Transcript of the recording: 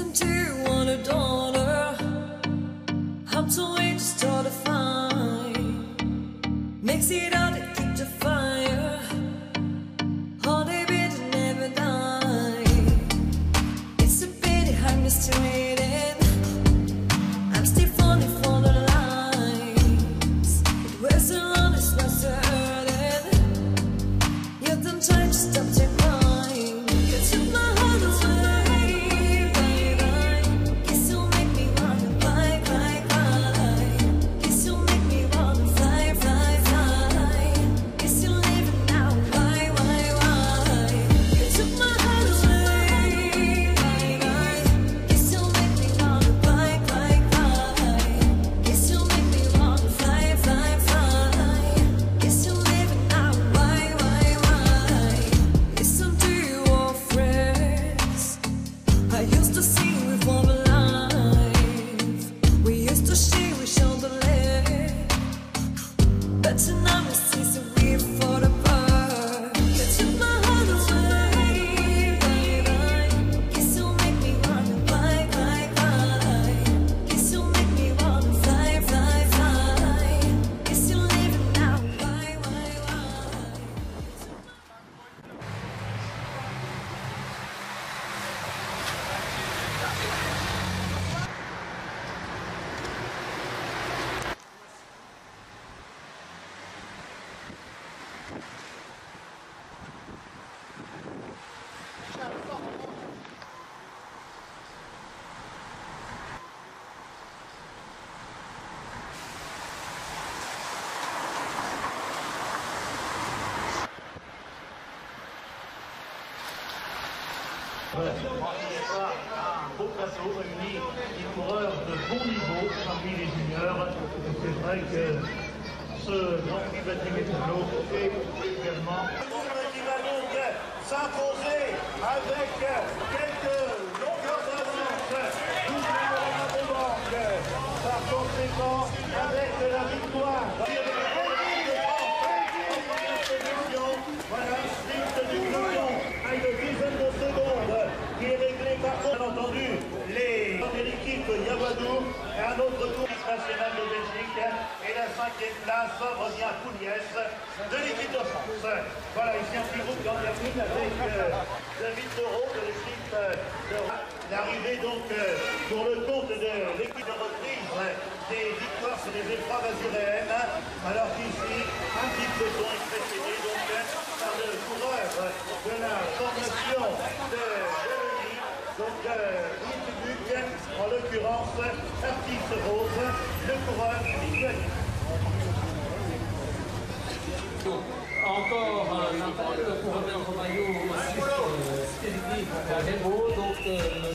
Listen to one a daughter. I'm so anxious to define. Mix it out to keep the fire. All day, but never die. It's a pity I'm. Au plateau réunit des coureurs de bon niveau parmi les juniors. C'est vrai que ce Grand Prix est avec quelques victoire. Voilà, sprint du peloton à une dizaine de secondes qui est réglé par contre, bien entendu, les de l'équipe Yavadou et un autre tour national de Belgique et la cinquième place revient à Pouliès de l'équipe de France. Voilà, ici un petit groupe en avec euh, David Taureau de l'équipe euh, de L'arrivée donc euh, pour le compte de l'équipe de reprise des victoires sur les épreuves azuréennes, alors qu'ici, un petit peloton est précédé donc par le coureur de la formation de Jérémy, donc Yves en l'occurrence Artiste Rose, le coureur lituanien. Encore euh, l'impact pour remettre au maillot aussi, euh, Stéphanie Remo, donc euh,